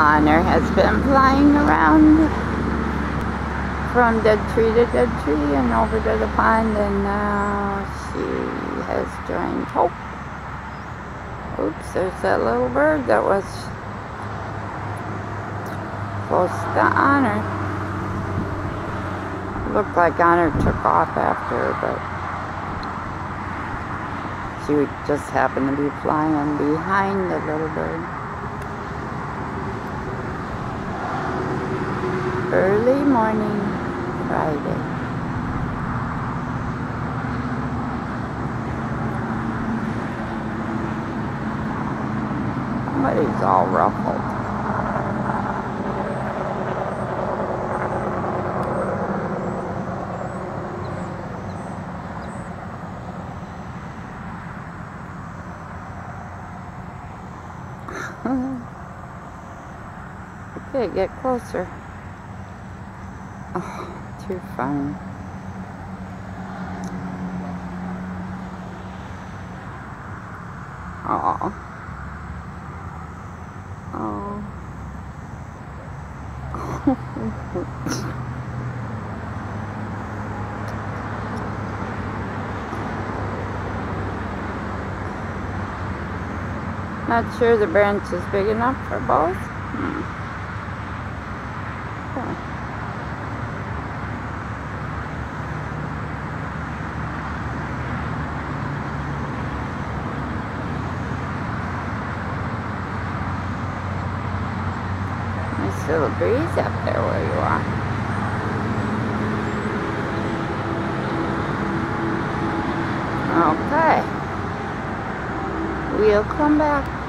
Honor has been flying around from dead tree to dead tree and over to the pond and now she has joined Hope. Oops, there's that little bird that was close to Honor. Looked like Honor took off after her, but she just happened to be flying behind the little bird. Early morning Friday. Somebody's all ruffled. okay, get closer. Oh, too fun. Oh. Oh. Not sure the branch is big enough for both. Hmm. Still a breeze up there where you are. Okay. We'll come back.